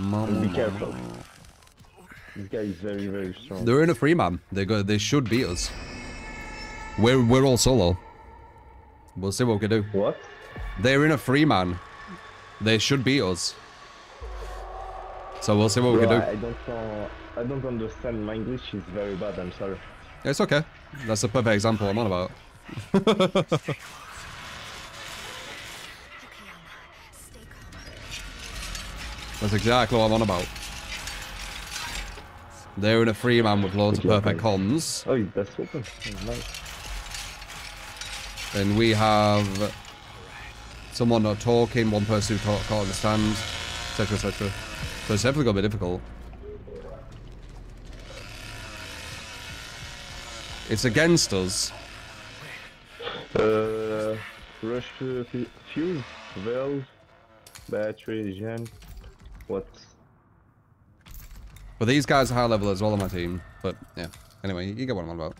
Be careful. This guy is very, very strong. They're in a free man. They go. They should beat us. We're we're all solo. We'll see what we can do. What? They're in a free man. They should beat us. So we'll see what we can do. I don't know. I don't understand. My English is very bad. I'm sorry. It's okay. That's a perfect example I'm on about. That's exactly what I'm on about. They're in a free man with loads of perfect cons. Oh, that's open. Oh, nice. Then we have someone not talking, one person who can't, can't understand, etc, etc. So it's definitely going to be difficult. It's against us. Uh, rush fu- fuse, valve, battery, gen. What? But these guys are high level as well on my team. But yeah. Anyway, you get what I'm on about.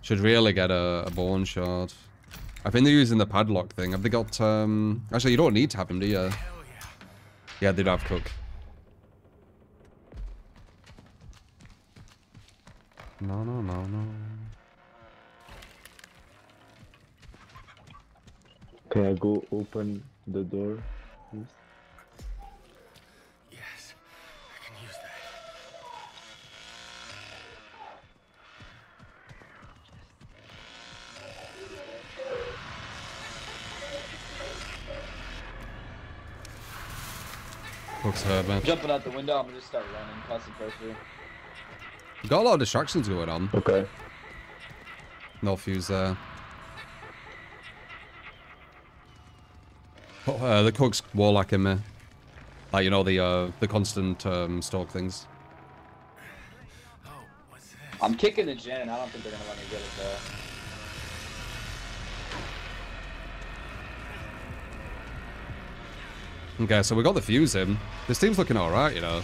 Should really get a, a bone shard. I think they're using the padlock thing. Have they got um actually you don't need to have him, do you? Yeah, they do have cook. No no no no. Can I go open the door, please? Yes, I can use that. Cook's hurt, man. Jumping out the window, I'm gonna just start running, constant pressure. Got a lot of distractions going on. Okay. No fuse there. Uh, the cook's warlock in me. Like you know the uh the constant um stalk things. Oh, what's this? I'm kicking the gen, and I don't think they're gonna let me get it though. Okay, so we got the fuse in. This team's looking alright, you know.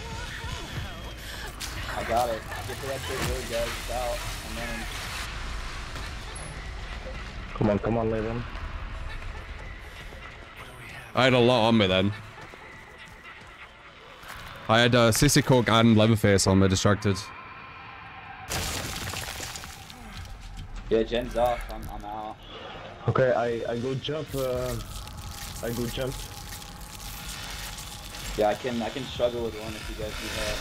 I got it. Get to that big road, guys. It's out. I'm running. Come on, come on, Levin. I had a lot on me then. I had uh, Sissy Cook and Leatherface on me, distracted. Yeah, gen's off. I'm, I'm out. Okay, I I go jump. Uh, I go jump. Yeah, I can I can struggle with one if you guys need help.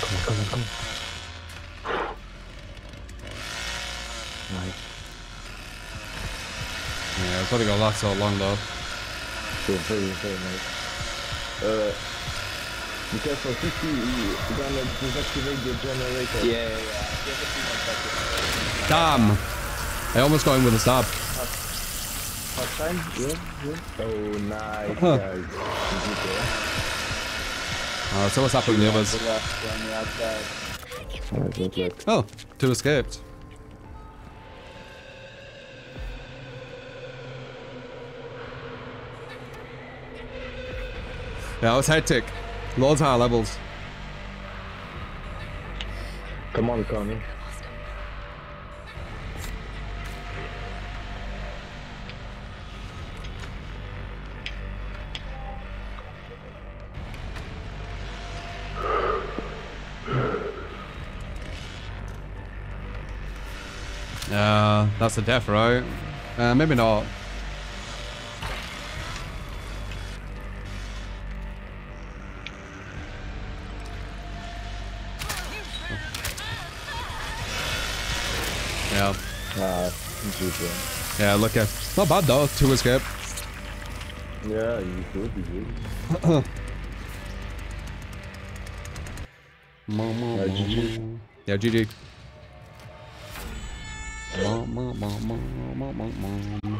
Come on, come on, come on. Nice. Yeah, it's only gonna last so long though. So very, very nice. Uh, because for 50, you're gonna deactivate the generator. Yeah, yeah, yeah. You have a few more seconds. Damn! I almost got him with a stab. Hot time? Yeah, yeah. Oh, nice, Huh. guys. Good, yeah. Uh, so what's happened with the others? Good left, on the outside. Alright, good luck. Oh, two escaped. It was hectic. Loads high levels. Come on, Connie. Yeah, that's a death, right? Uh, maybe not. Yeah, Ah, GG. yeah, look at. Not bad though, two escape. Yeah, you good, you good. Uh, GG. Yeah, GG. Ma, ma, ma, ma, ma, ma, ma.